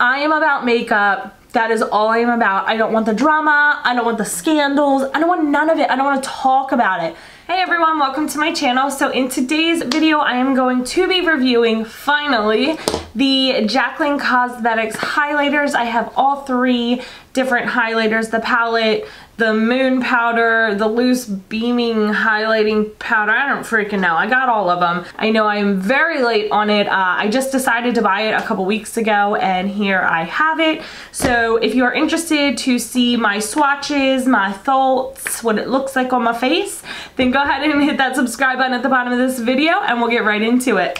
I am about makeup. That is all I am about. I don't want the drama. I don't want the scandals. I don't want none of it. I don't want to talk about it. Hey everyone, welcome to my channel. So in today's video, I am going to be reviewing, finally, the Jaclyn Cosmetics highlighters. I have all three different highlighters, the palette, the moon powder, the loose beaming highlighting powder. I don't freaking know. I got all of them. I know I'm very late on it. Uh, I just decided to buy it a couple weeks ago and here I have it. So if you are interested to see my swatches, my thoughts, what it looks like on my face, then go ahead and hit that subscribe button at the bottom of this video and we'll get right into it.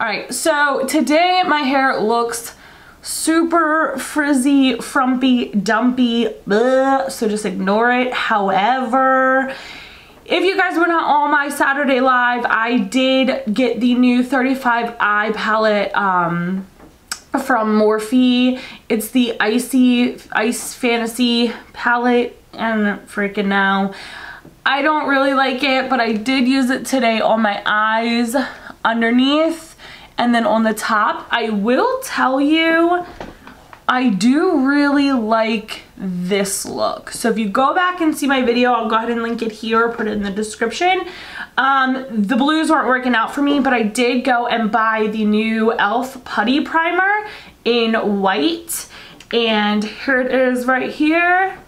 All right, so today my hair looks super frizzy, frumpy, dumpy, bleh, so just ignore it. However, if you guys were not on my Saturday live, I did get the new 35i palette um, from Morphe. It's the Icy Ice Fantasy palette and freaking now. I don't really like it, but I did use it today on my eyes underneath and then on the top, I will tell you, I do really like this look. So if you go back and see my video, I'll go ahead and link it here put it in the description. Um, the blues weren't working out for me, but I did go and buy the new e.l.f. Putty Primer in white. And here it is right here.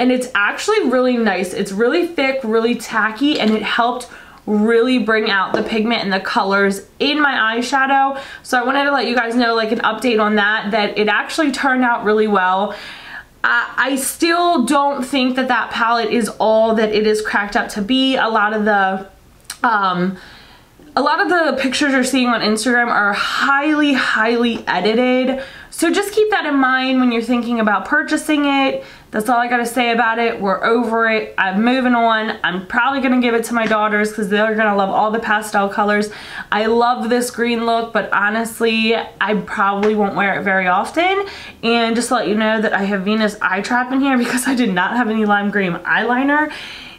And it's actually really nice. It's really thick, really tacky, and it helped really bring out the pigment and the colors in my eyeshadow. So I wanted to let you guys know like an update on that, that it actually turned out really well. I still don't think that that palette is all that it is cracked up to be. A lot of the, um, a lot of the pictures you're seeing on Instagram are highly, highly edited. So just keep that in mind when you're thinking about purchasing it. That's all I gotta say about it. We're over it. I'm moving on. I'm probably gonna give it to my daughters because they're gonna love all the pastel colors. I love this green look, but honestly, I probably won't wear it very often. And just to let you know that I have Venus Eye Trap in here because I did not have any lime green eyeliner.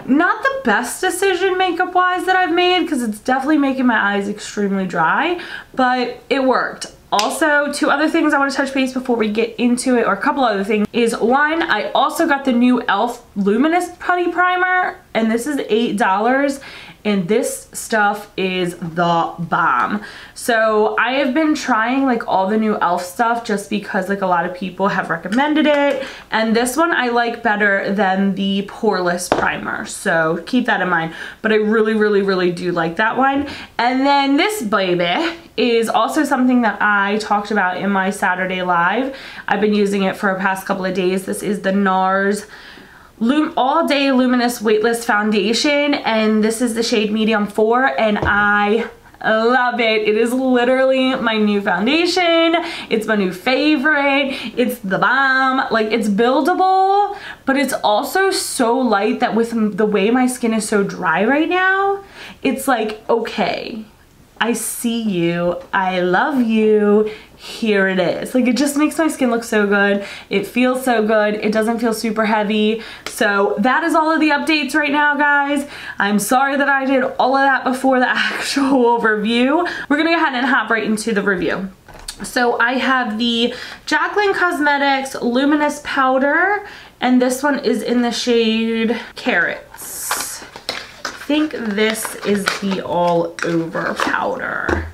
Not the best decision makeup wise that I've made because it's definitely making my eyes extremely dry, but it worked. Also, two other things I want to touch base before we get into it, or a couple other things, is one, I also got the new e.l.f. Luminous Putty Primer, and this is $8, and this stuff is the bomb. So I have been trying like all the new e.l.f. stuff just because like a lot of people have recommended it and this one I like better than the poreless primer so keep that in mind but I really really really do like that one and then this baby is also something that I talked about in my Saturday live. I've been using it for the past couple of days. This is the NARS Lum All Day Luminous Weightless Foundation and this is the shade Medium 4 and I love it. It is literally my new foundation. It's my new favorite. It's the bomb. Like it's buildable, but it's also so light that with the way my skin is so dry right now, it's like, okay, I see you. I love you here it is. Like it just makes my skin look so good. It feels so good. It doesn't feel super heavy. So that is all of the updates right now, guys. I'm sorry that I did all of that before the actual review. We're gonna go ahead and hop right into the review. So I have the Jaclyn Cosmetics Luminous Powder, and this one is in the shade Carrots. I think this is the all over powder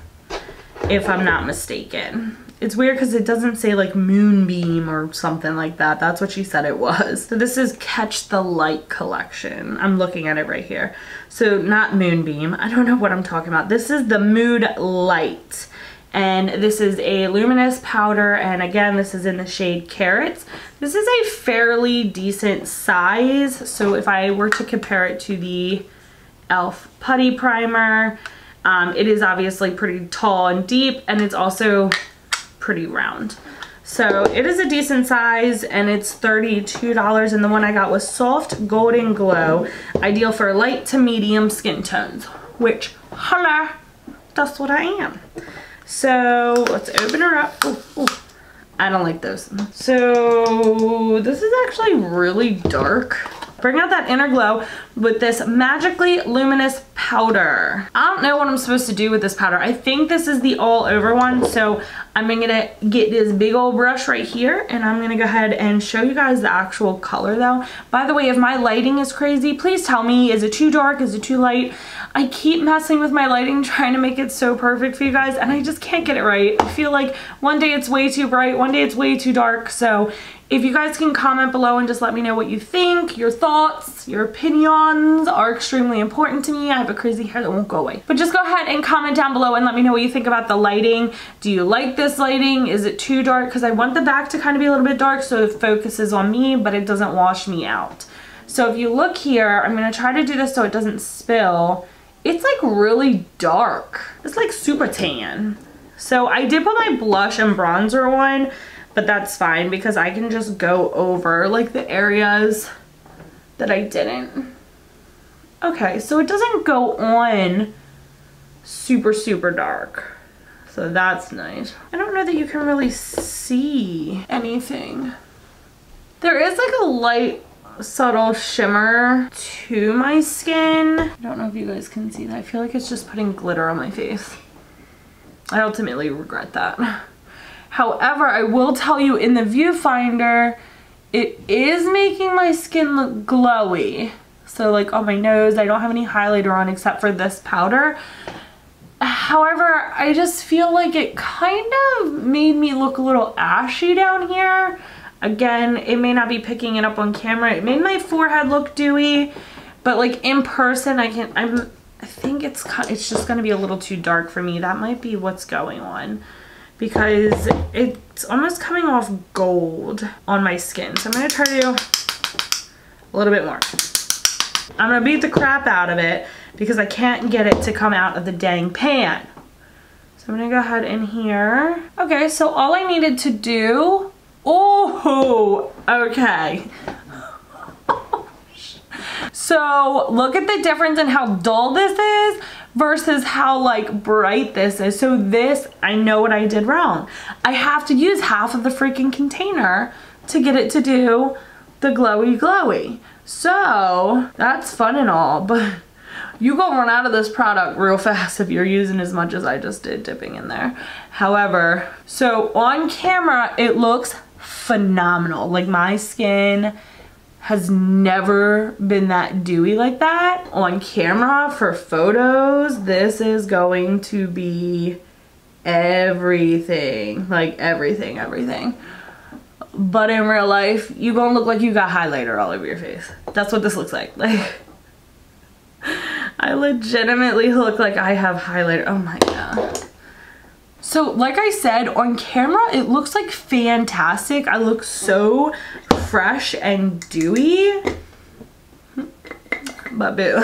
if I'm not mistaken. It's weird because it doesn't say like Moonbeam or something like that. That's what she said it was. So this is Catch the Light collection. I'm looking at it right here. So not Moonbeam. I don't know what I'm talking about. This is the Mood Light. And this is a luminous powder. And again, this is in the shade Carrots. This is a fairly decent size. So if I were to compare it to the e.l.f. Putty Primer, um, it is obviously pretty tall and deep and it's also pretty round. So it is a decent size and it's $32 and the one I got was Soft Golden Glow, ideal for light to medium skin tones, which, holla, that's what I am. So let's open her up. Ooh, ooh. I don't like those. So this is actually really dark. Bring out that inner glow with this Magically Luminous Powder. I don't know what I'm supposed to do with this powder. I think this is the all over one, so I'm gonna get this big old brush right here and I'm gonna go ahead and show you guys the actual color though. By the way, if my lighting is crazy, please tell me, is it too dark, is it too light? I keep messing with my lighting trying to make it so perfect for you guys and I just can't get it right. I feel like one day it's way too bright, one day it's way too dark. So if you guys can comment below and just let me know what you think, your thoughts, your opinions are extremely important to me. I have a crazy hair that won't go away. But just go ahead and comment down below and let me know what you think about the lighting. Do you like this lighting? Is it too dark? Because I want the back to kind of be a little bit dark so it focuses on me, but it doesn't wash me out. So if you look here, I'm gonna try to do this so it doesn't spill. It's like really dark. It's like super tan. So I did put my blush and bronzer on, but that's fine because I can just go over like the areas that I didn't. Okay, so it doesn't go on super, super dark. So that's nice. I don't know that you can really see anything. There is like a light subtle shimmer to my skin. I don't know if you guys can see that. I feel like it's just putting glitter on my face. I ultimately regret that. However, I will tell you in the viewfinder, it is making my skin look glowy. So like on my nose, I don't have any highlighter on except for this powder. However, I just feel like it kind of made me look a little ashy down here. Again, it may not be picking it up on camera. It made my forehead look dewy, but like in person, I can, I'm, I think it's, it's just gonna be a little too dark for me. That might be what's going on because it's almost coming off gold on my skin. So I'm gonna try to do a little bit more. I'm gonna beat the crap out of it because I can't get it to come out of the dang pan. So I'm gonna go ahead in here. Okay, so all I needed to do, oh, okay. so look at the difference in how dull this is versus how like bright this is. So this, I know what I did wrong. I have to use half of the freaking container to get it to do the glowy glowy. So that's fun and all, but you gonna run out of this product real fast if you're using as much as I just did dipping in there. However, so on camera, it looks phenomenal. Like my skin has never been that dewy like that. On camera for photos, this is going to be everything. Like everything, everything. But in real life, you gonna look like you got highlighter all over your face. That's what this looks like. Like, I legitimately look like I have highlighter. Oh my god. So like I said, on camera, it looks like fantastic. I look so fresh and dewy. But boo.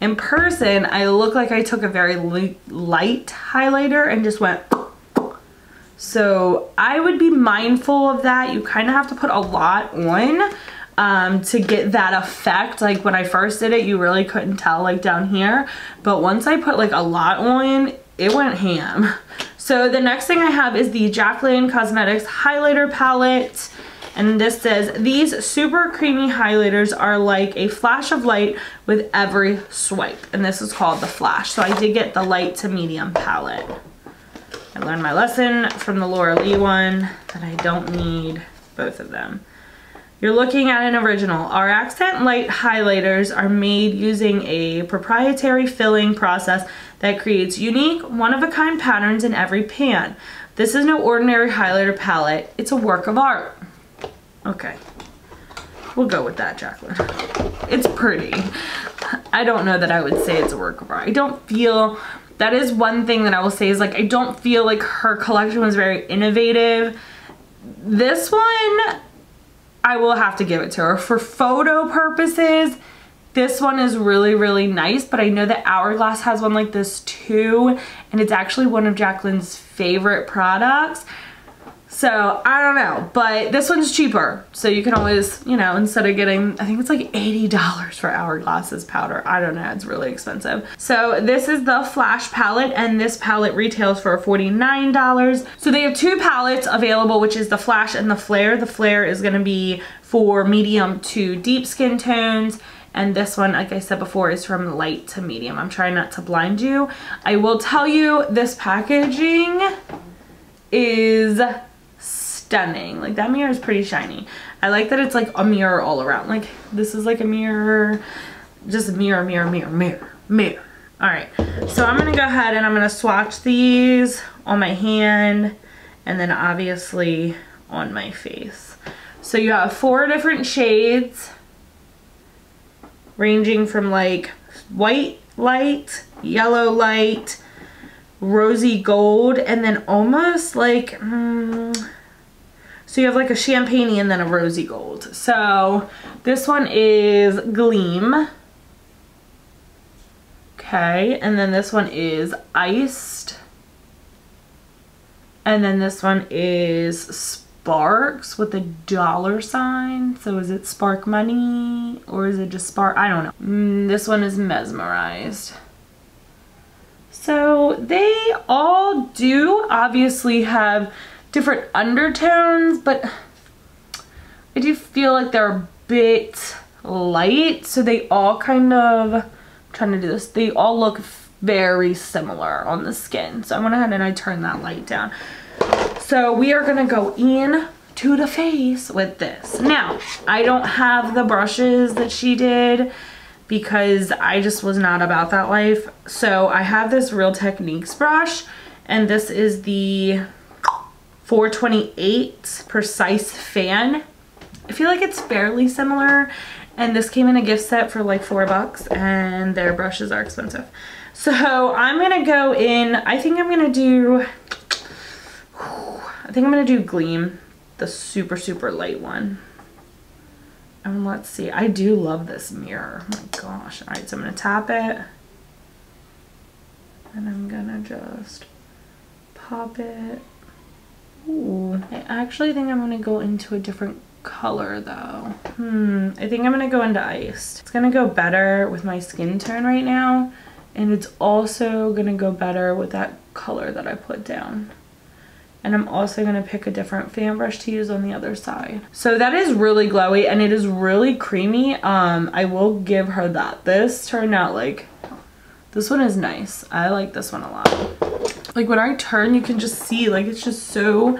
In person, I look like I took a very light highlighter and just went so I would be mindful of that. You kind of have to put a lot on um, to get that effect. Like when I first did it, you really couldn't tell like down here. But once I put like a lot on, it went ham. So the next thing I have is the Jaclyn Cosmetics highlighter palette. And this says, these super creamy highlighters are like a flash of light with every swipe. And this is called the flash. So I did get the light to medium palette. I learned my lesson from the Laura Lee one that I don't need both of them. You're looking at an original. Our accent light highlighters are made using a proprietary filling process that creates unique, one-of-a-kind patterns in every pan. This is no ordinary highlighter palette. It's a work of art. Okay. We'll go with that, Jaclyn. It's pretty. I don't know that I would say it's a work of art. I don't feel, that is one thing that I will say is like, I don't feel like her collection was very innovative. This one, I will have to give it to her. For photo purposes, this one is really, really nice, but I know that Hourglass has one like this too, and it's actually one of Jaclyn's favorite products. So I don't know, but this one's cheaper. So you can always, you know, instead of getting, I think it's like $80 for Hourglass's powder. I don't know, it's really expensive. So this is the Flash palette and this palette retails for $49. So they have two palettes available, which is the Flash and the Flare. The Flare is gonna be for medium to deep skin tones and this one, like I said before, is from light to medium. I'm trying not to blind you. I will tell you this packaging is stunning. Like that mirror is pretty shiny. I like that it's like a mirror all around. Like this is like a mirror, just mirror, mirror, mirror, mirror, mirror. All right, so I'm gonna go ahead and I'm gonna swatch these on my hand and then obviously on my face. So you have four different shades ranging from like white light, yellow light, rosy gold, and then almost like, mm, so you have like a champagne and then a rosy gold. So this one is Gleam. Okay, and then this one is Iced. And then this one is Sparks with a dollar sign. So is it Spark Money or is it just Spark? I don't know. Mm, this one is Mesmerized. So they all do obviously have different undertones, but I do feel like they're a bit light. So they all kind of, I'm trying to do this, they all look very similar on the skin. So I went ahead and I turned that light down. So we are gonna go in to the face with this. Now, I don't have the brushes that she did because I just was not about that life. So I have this Real Techniques brush and this is the 428 Precise Fan. I feel like it's fairly similar and this came in a gift set for like four bucks and their brushes are expensive. So I'm gonna go in, I think I'm gonna do, I think I'm gonna do Gleam, the super, super light one. And let's see, I do love this mirror. Oh my gosh. All right, so I'm gonna tap it. And I'm gonna just pop it. Ooh, I actually think I'm gonna go into a different color though. Hmm, I think I'm gonna go into iced. It's gonna go better with my skin tone right now. And it's also gonna go better with that color that I put down. And I'm also gonna pick a different fan brush to use on the other side. So that is really glowy and it is really creamy. Um, I will give her that. This turned out like, this one is nice. I like this one a lot. Like when I turn, you can just see like it's just so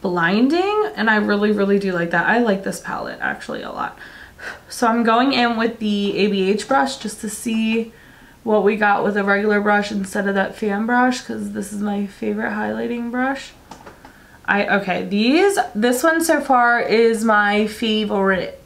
blinding and I really, really do like that. I like this palette actually a lot. So I'm going in with the ABH brush just to see what we got with a regular brush instead of that fan brush because this is my favorite highlighting brush. I Okay, these, this one so far is my favorite.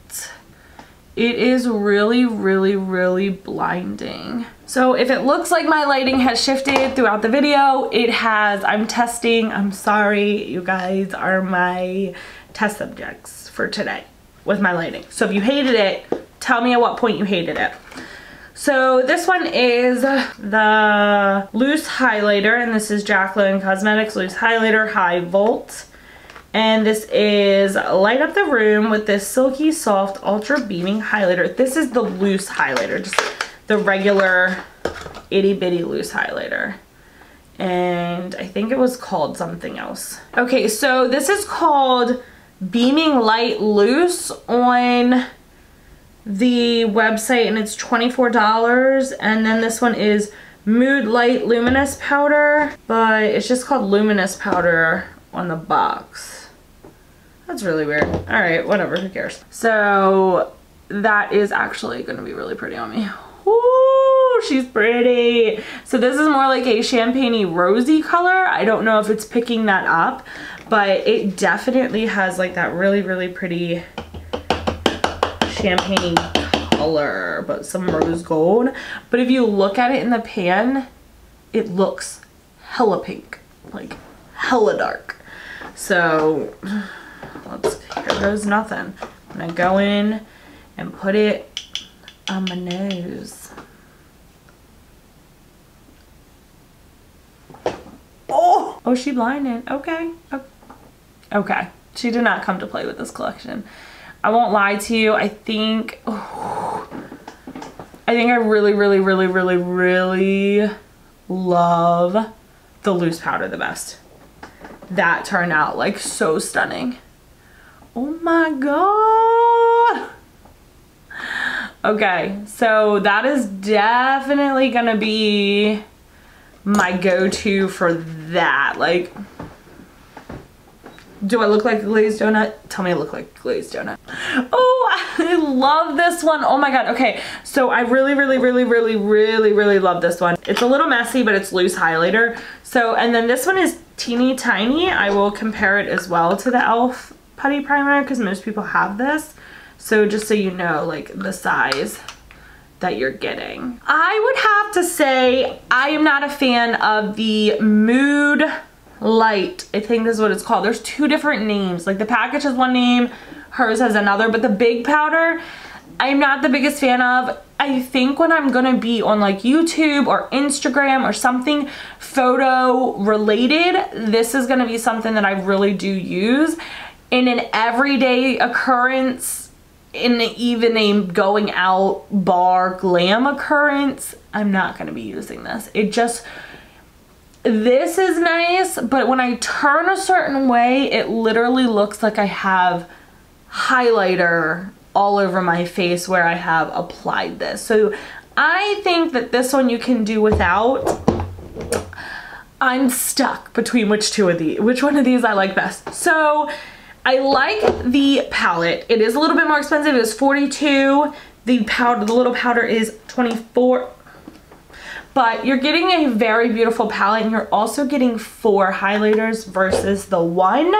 It is really, really, really blinding. So if it looks like my lighting has shifted throughout the video, it has. I'm testing. I'm sorry. You guys are my test subjects for today with my lighting. So if you hated it, tell me at what point you hated it. So this one is the loose highlighter and this is Jaclyn Cosmetics loose highlighter high volt. And this is Light Up the Room with this Silky Soft Ultra Beaming Highlighter. This is the loose highlighter, just the regular itty bitty loose highlighter. And I think it was called something else. Okay, so this is called Beaming Light Loose on the website and it's $24 and then this one is Mood Light Luminous Powder but it's just called Luminous Powder on the box. That's really weird. Alright, whatever, who cares. So that is actually going to be really pretty on me. Ooh, she's pretty. So this is more like a champagne rosy color. I don't know if it's picking that up, but it definitely has like that really, really pretty champagne color, but some rose gold. But if you look at it in the pan, it looks hella pink, like hella dark. So let's, here goes nothing. I'm gonna go in and put it on my nose. Oh, oh, she blinded. Okay. Okay. She did not come to play with this collection. I won't lie to you. I think, oh, I think I really, really, really, really, really love the loose powder the best. That turned out like so stunning. Oh my God. Okay, so that is definitely gonna be my go-to for that. Like, Do I look like a glazed donut? Tell me I look like a glazed donut. Oh, I love this one. Oh my god. Okay, so I really, really, really, really, really, really love this one. It's a little messy, but it's loose highlighter. So, and then this one is teeny tiny. I will compare it as well to the e.l.f. putty primer because most people have this. So just so you know, like the size that you're getting. I would have to say I am not a fan of the Mood Light. I think this is what it's called. There's two different names. Like the package has one name, hers has another, but the big powder, I'm not the biggest fan of. I think when I'm gonna be on like YouTube or Instagram or something photo related, this is gonna be something that I really do use. In an everyday occurrence, in even a going out bar glam occurrence, I'm not going to be using this. It just, this is nice, but when I turn a certain way, it literally looks like I have highlighter all over my face where I have applied this. So I think that this one you can do without. I'm stuck between which two of these, which one of these I like best. So I like the palette. It is a little bit more expensive. It is 42. The powder, the little powder is 24. But you're getting a very beautiful palette and you're also getting four highlighters versus the one.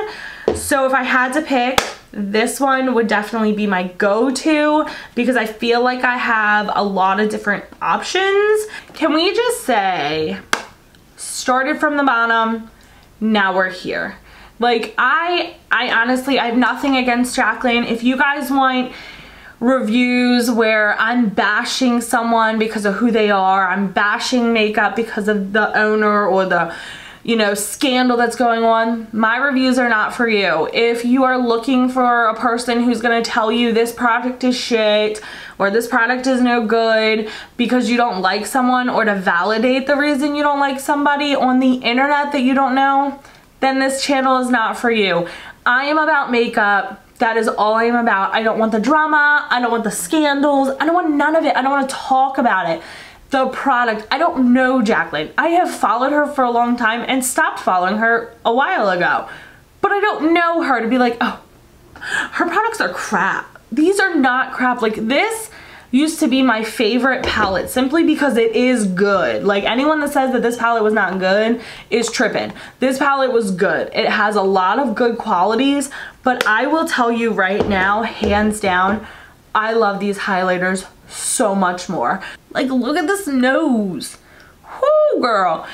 So if I had to pick, this one would definitely be my go-to because I feel like I have a lot of different options. Can we just say, started from the bottom, now we're here. Like I, I honestly, I have nothing against Jaclyn. If you guys want reviews where I'm bashing someone because of who they are, I'm bashing makeup because of the owner or the, you know, scandal that's going on, my reviews are not for you. If you are looking for a person who's gonna tell you this product is shit or this product is no good because you don't like someone or to validate the reason you don't like somebody on the internet that you don't know, then this channel is not for you. I am about makeup. That is all I am about. I don't want the drama. I don't want the scandals. I don't want none of it. I don't want to talk about it. The product. I don't know Jaclyn. I have followed her for a long time and stopped following her a while ago. But I don't know her to be like, oh, her products are crap. These are not crap. Like this used to be my favorite palette simply because it is good. Like anyone that says that this palette was not good is tripping. This palette was good. It has a lot of good qualities, but I will tell you right now, hands down, I love these highlighters so much more. Like look at this nose. Whoo girl.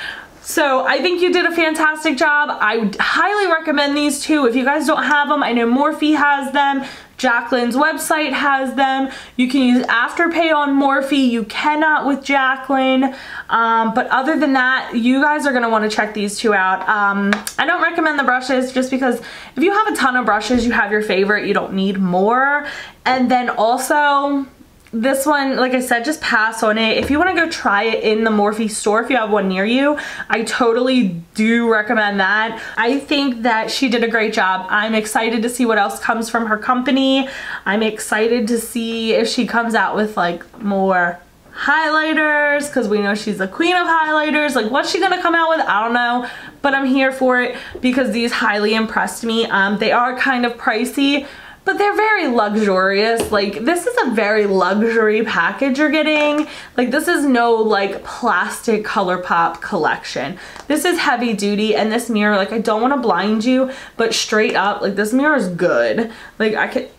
So I think you did a fantastic job. I highly recommend these two. If you guys don't have them, I know Morphe has them. Jaclyn's website has them. You can use Afterpay on Morphe. You cannot with Jaclyn. Um, but other than that, you guys are going to want to check these two out. Um, I don't recommend the brushes just because if you have a ton of brushes, you have your favorite. You don't need more. And then also this one, like I said, just pass on it. If you want to go try it in the Morphe store, if you have one near you, I totally do recommend that. I think that she did a great job. I'm excited to see what else comes from her company. I'm excited to see if she comes out with like more highlighters because we know she's the queen of highlighters like what's she gonna come out with I don't know but I'm here for it because these highly impressed me um, they are kind of pricey but they're very luxurious. Like this is a very luxury package you're getting. Like this is no like plastic ColourPop collection. This is heavy duty and this mirror, like I don't want to blind you, but straight up, like this mirror is good. Like I could,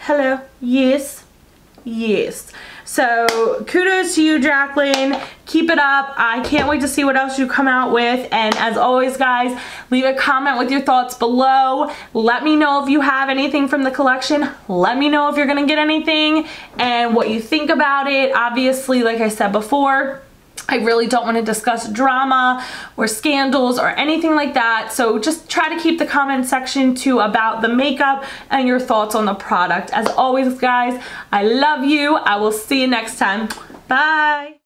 hello, yes, yes. So kudos to you, Jaclyn. Keep it up. I can't wait to see what else you come out with. And as always, guys, leave a comment with your thoughts below. Let me know if you have anything from the collection. Let me know if you're going to get anything and what you think about it. Obviously, like I said before, I really don't want to discuss drama or scandals or anything like that. So just try to keep the comment section to about the makeup and your thoughts on the product. As always, guys, I love you. I will see you next time. Bye.